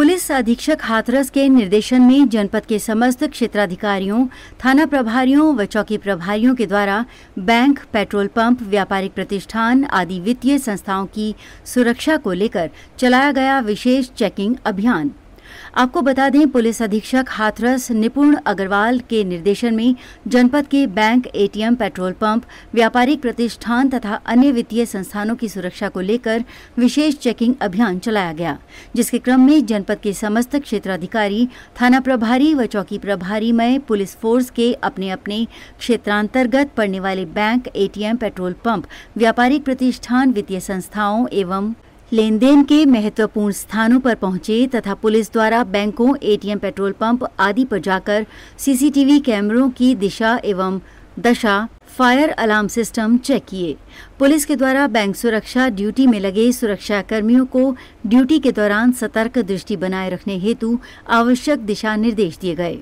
Police अधीक्षक हाथरस के निर्देशन में जनपद के समस्त क्षेत्राधिकारियों, थाना प्रभारियों व चौकी प्रभारियों के द्वारा बैंक, पेट्रोल पंप, व्यापारिक प्रतिष्ठान आदि वित्तीय संस्थाओं की सुरक्षा को लेकर चलाया गया विशेष चेकिंग अभियान। आपको बता दें, पुलिस अधीक्षक हाथरस निपुण अग्रवाल के निर्देशन में जनपद के बैंक एटीएम, पेट्रोल पंप, व्यापारिक प्रतिष्ठान तथा अन्य वित्तीय संस्थानों की सुरक्षा को लेकर विशेष चेकिंग अभियान चलाया गया, जिसके क्रम में जनपद के समस्त क्षेत्राधिकारी, थाना प्रभारी व चौकी प्रभारी में पुलिस फोर्स के अपने अपने क्षेत्रांतर्गत पड़ने वाले बैंक, एटीएम, पेट्रोल पंप, व्यापारिक प्रतिष्ठान, वित्तीय संस्थाओं एवं लेन देन के महत्वपूर्ण स्थानों पर पहुँचे तथा पुलिस द्वारा बैंकों, एटीएम, पेट्रोल पंप आदि पर जाकर सीसीटीवी कैमरों की दिशा एवं दशा, फायर अलार्म सिस्टम चेक किए। पुलिस के द्वारा बैंक सुरक्षा ड्यूटी में लगे सुरक्षा कर्मियों को ड्यूटी के दौरान सतर्क दृष्टि बनाए रखने हेतु आवश्यक दिशा निर्देश दिए गए।